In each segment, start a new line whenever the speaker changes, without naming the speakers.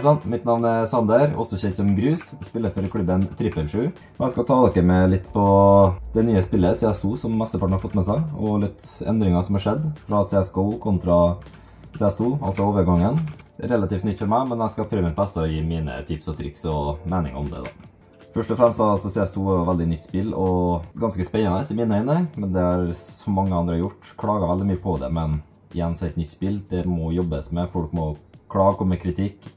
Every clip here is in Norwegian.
Hei sann, mitt navn er Sander, også kjent som Grus. Spiller for klubben Trippelsju. Og jeg skal ta dere med litt på det nye spillet CS2 som mesteparten har fått med seg, og litt endringer som har skjedd fra CSGO kontra CS2, altså overgangen. Er relativt nytt for meg, men jeg skal prøve mitt beste å gi mine tips og triks og mening om det. da. Først og fremst da, så CS2 er veldig nytt spill, og ganske spennende i mine øyne. Men det har så mange andre gjort, klager veldig mye på det, men igjen så er det et nytt spill. Det må jobbes med, folk må klage, komme med kritikk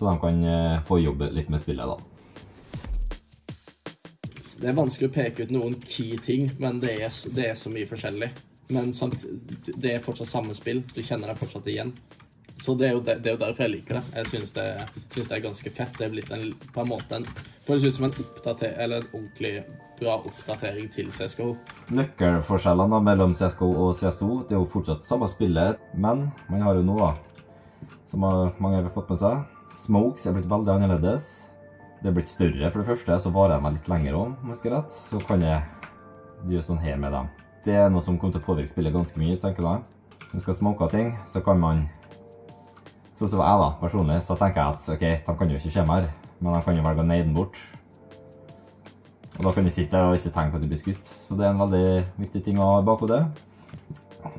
så de kan eh, få jobbe litt med spillet, da.
Det er vanskelig å peke ut noen key ting, men det er, det er så mye forskjellig. Men samt, det er fortsatt samme spill. Du kjenner deg fortsatt igjen. Så det er jo, det, det er jo derfor jeg liker det. Jeg syns det, synes det er ganske fett. Det er blitt en, på en måte en Føles ut som en en ordentlig bra oppdatering til CSGO.
Nøkkelforskjellene mellom CSGO og CS2 det er jo fortsatt samme spillet, men man har jo noe da, som mange har fått med seg. Smokes er blitt veldig annerledes. Det er blitt større, for det første, så varer de meg litt lenger om, om jeg husker rett. Så kan jeg gjøre sånn her med dem. Det er noe som kommer til å påvirke spillet ganske mye, tenker jeg. Når man skal smoke ting, så kan man Sånn som jeg, da, personlig, så tenker jeg at OK, de kan jo ikke komme mer, men de kan jo velge å neie den bort. Og da kan du sitte der og ikke tenke at du blir skutt. Så det er en veldig viktig ting å ha i bakhodet.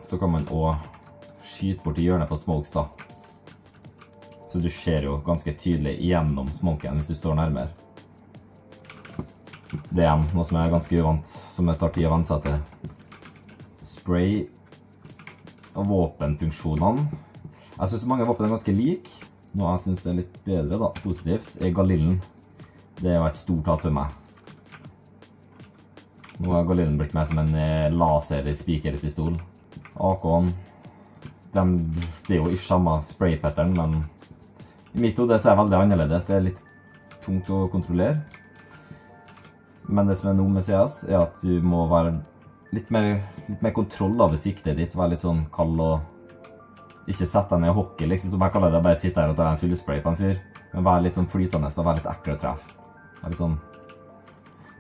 Så kan man òg skyte bort hjørnet på smokes, da. Så du ser jo ganske tydelig gjennom smoken hvis du står nærmere. Det er noe som er ganske uvant, som det tar tid å venne seg til. Spray og våpenfunksjonene. Jeg syns mange våpen er ganske like. Noe jeg syns er litt bedre, da, positivt, er Galillen. Det var et stort tatt for meg. Nå har Galillen blitt mer som en eh, laser-spikerpistol. AK-en Det er jo ikke samme spray-pattern, men i mitt hode er det veldig annerledes. Det er litt tungt å kontrollere. Men det som er nå med CS, er at du må være litt mer, litt mer kontroll over siktet ditt. Være litt sånn kald og ikke sette deg ned i hockey, liksom, som jeg kaller det. Bare sitte her og ta en fyllespray på en fyr. Men være litt sånn flytende og være litt ekkel å treffe. Være litt sånn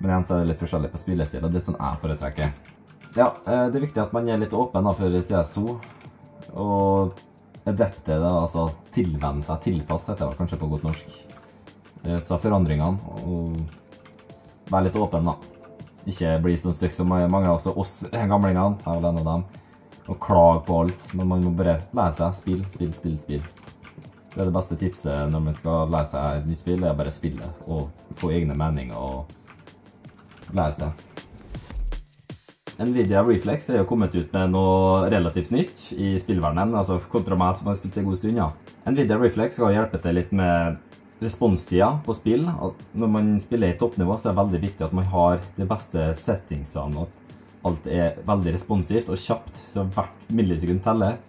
Men igjen så er det litt forskjellig på spillestil, det er sånn jeg foretrekker. Ja, eh, det er viktig at man er litt åpen for CS2. Og adapte det, altså tilvenne seg, tilpasse, heter det kanskje på godt norsk. Eh, så forandringene, og være litt åpen, da. Ikke bli sånn stygg som mange av oss gamlingene, her er en av dem, og klage på alt. Men man må bare lære seg spill, spill, spill, spill. Det er det beste tipset når man skal lære seg et nytt spill, er bare spille og få egne meninger og lære seg. Nvidia Reflex er jo kommet ut med noe relativt nytt i spillverdenen, altså kontra meg som har spilt en god stund. ja. Nvidia Reflex skal hjelpe til litt med responstida på spill. Når man spiller i toppnivå, så er det veldig viktig at man har de beste settingsene. At alt er veldig responsivt og kjapt, så hvert millisekund teller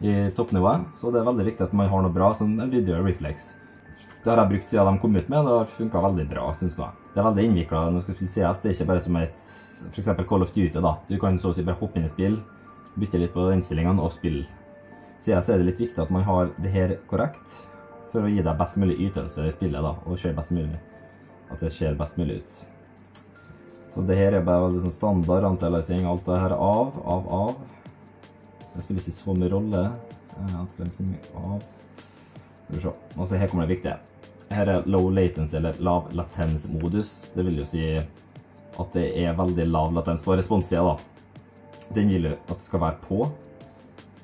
i toppnivået. Så det er veldig viktig at man har noe bra som Nvidia Reflex. Det har jeg brukt siden de kom ut med, det har funka veldig bra, syns jeg. Det er veldig innvikla når du skal spille CS. Det er ikke bare som et f.eks. Call of Duty. da. Du kan så å si bare hoppe inn i spill, bytte litt på innstillingene og spille. CS er det litt viktig at man har det her korrekt for å gi deg best mulig ytelse i spillet da, og se best mulig, at det ser best mulig ut. Så det her er bare veldig sånn standard anti-aliasing. Alt det her er av, av, av. Det spiller ikke så mye rolle. Av. Skal vi se. Og så her kommer det viktige. Her er low latency, eller lav latens-modus. Det vil jo si at det er veldig lav latens på responstida. Den vil jo at det skal være på.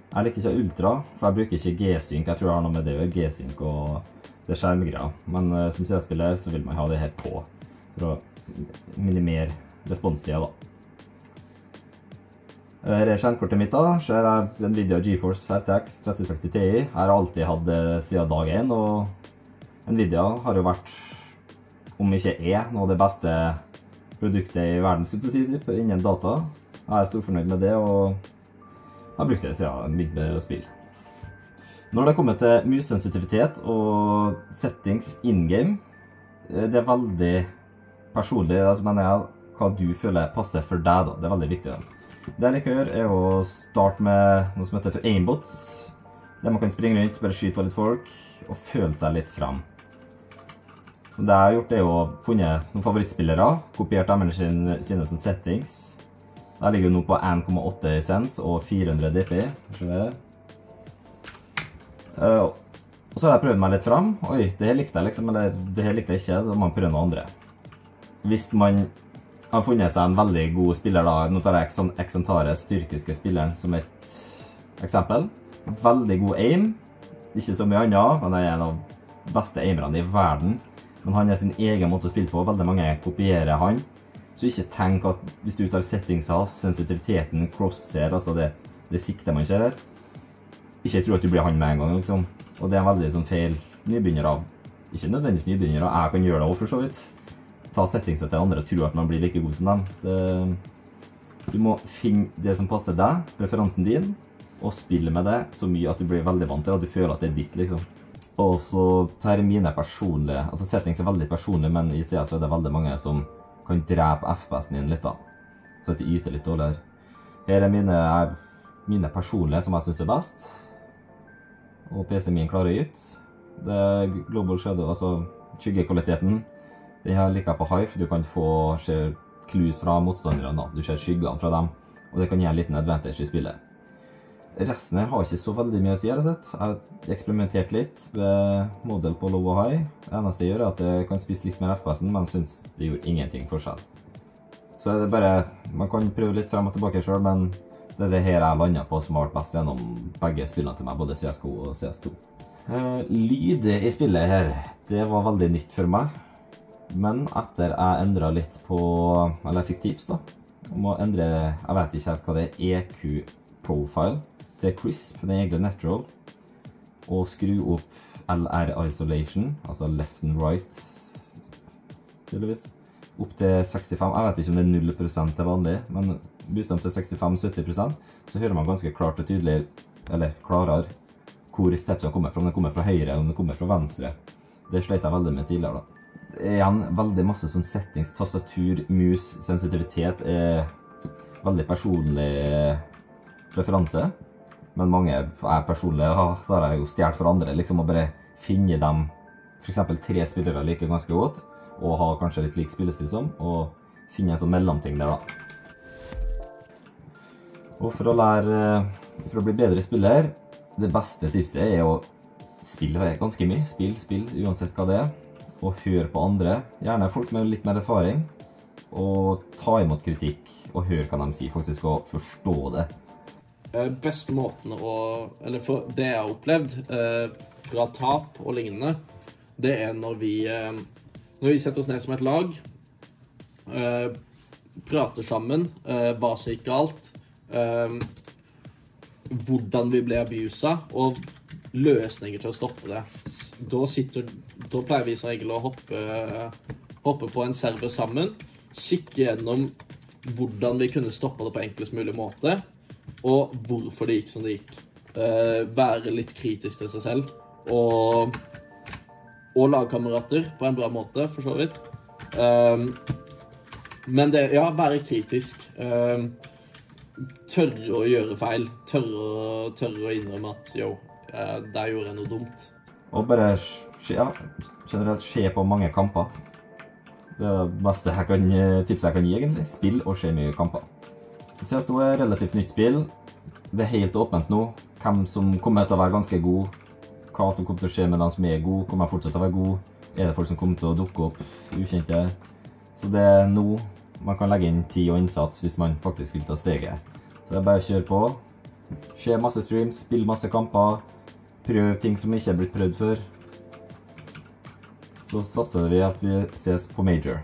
Jeg liker ikke ultra, for jeg bruker ikke G-synk. Jeg tror jeg har noe med det å gjøre, G-synk og det skjermgreia. Men uh, som CS-spiller så vil man ha det her på for å minimere responstida, da. Her er skjermkortet mitt. da, Så her er av GeForce RTX 3060 Ti. Her har jeg alltid hatt det siden dag én. Nvidia har jo vært, om ikke er, noe av det beste produktet i verden si, innen data. Jeg er storfornøyd med det, og jeg har brukt det siden jeg begynte med å. Når det kommer til mussensitivitet og settings in game, eh, det er veldig personlig. altså mener jeg hva du føler passer for deg. da, Det er veldig viktig. Det jeg liker å gjøre, er å starte med noe som heter for aimbots. Der man kan springe rundt, bare skyte på litt folk og føle seg litt fram. Så det jeg har gjort, er å funnet noen favorittspillere, kopiert dem sine, sine settings. Der ligger vi nå på 1,8 sens og 400 DP. Uh, Og så har jeg prøvd meg litt fram. Oi, det her likte jeg, liksom. Eller det her likte jeg ikke. Så må man prøve noe andre. Hvis man har funnet seg en veldig god spiller, da Nå tar jeg Exon- Exantares tyrkiske spilleren som et eksempel. Veldig god aim. Ikke så mye annet, men han er en av de beste aimerne i verden. Men han har sin egen måte å spille på. Veldig mange kopierer han. Så ikke tenk at hvis du tar settingshals, sensitiviteten, crosshair, altså det, det sikter man ikke der Ikke tro at du blir han med en gang, liksom. Og det er veldig sånn feil nybegynner av. Ikke nødvendigvis nybegynner av, jeg kan gjøre det òg, for så vidt. Ta settingsa til andre og tro at man blir like god som dem. Det, du må finne det som passer deg, preferansen din, og spille med det så mye at du blir veldig vant til at du føler at det er ditt, liksom. Og så tar er personlige Altså settings er veldig personlig, men i CS er det veldig mange som kan drepe FPS-en din litt, da. Så at de yter litt dårligere. Her er mine, mine personlige som jeg syns er best. Og PC-en min klarer å yte. Det er Global Shadow, altså skyggekvaliteten. Den her liker jeg på for du kan få se clues fra motstanderne. Du ser skyggene fra dem, og det kan gi en liten advantage i spillet. Resten her har ikke så veldig mye å si. har sett. Jeg har eksperimentert litt med modell på low og high. Det eneste jeg gjør, er at jeg kan spise litt mer FPS-en, men syns det gjorde ingenting forskjell. Så er det bare Man kan prøve litt frem og tilbake sjøl, men det er det her jeg landa på som har vært best gjennom begge spillene til meg, både CSGO og CS2. Eh, lyd i spillet her, det var veldig nytt for meg. Men etter jeg endra litt på Eller jeg fikk tips, da. Om å endre Jeg vet ikke helt hva det er. EQ-profile til crisp, den egne natural. Og skru opp LR isolation, altså left and right, tydeligvis. Opp til 65. Jeg vet ikke om det er 0 til vanlig, men boost dem til 65-70% så hører man ganske klart og tydelig, eller klarere, hvor stepsene kommer fra. Om det kommer fra høyre eller om det kommer fra venstre. Det sleit jeg veldig med tidligere. da. Igjen, veldig masse sånn settings, tastatur, mus, sensitivitet er veldig personlig preferanse. Men mange jeg personlig har, så har jeg jo stjålet for andre. liksom Å bare finne dem f.eks. tre spillere jeg liker ganske godt, og har kanskje litt lik spillestil som, og finne en sånn mellomting der, da. Og for å lære For å bli bedre spiller, det beste tipset er å spille ganske mye. Spill, spill, uansett hva det er. Og hør på andre. Gjerne folk med litt mer erfaring. Og ta imot kritikk, og hør hva de sier, faktisk, og forstå det.
Eh, beste måten å Eller for det jeg har opplevd eh, fra tap og lignende, det er når vi eh, Når vi setter oss ned som et lag, prater sammen, hva som gikk galt, hvordan vi ble abusa, og løsninger til å stoppe det. Da, sitter, da pleier vi som regel å hoppe, hoppe på en server sammen, kikke gjennom hvordan vi kunne stoppe det på enklest mulig måte, og hvorfor det gikk som det gikk. Uh, være litt kritisk til seg selv, og, og lagkamerater på en bra måte, for så vidt. Um, men det Ja, være kritisk. Um, tørre å gjøre feil. Tørre, tørre å innrømme at yo, uh, der gjorde jeg noe dumt.
Og bare ja, generelt se på mange kamper. Det er beste jeg kan, tipset jeg kan gi, egentlig. Spill og se mye kamper. CS2 er et relativt nytt spill. Det er helt åpent nå. Hvem som kommer til å være ganske god. Hva som kommer til å skje med dem som er gode. Kommer de fortsatt til å være gode? Er det folk som kommer til å dukke opp ukjente? Så det er nå man kan legge inn tid og innsats hvis man faktisk vil ta steget. Så det er bare å kjøre på. Se masse streams, spill masse kamper. Prøv ting som ikke er blitt prøvd før. Så satser vi at vi ses på Major.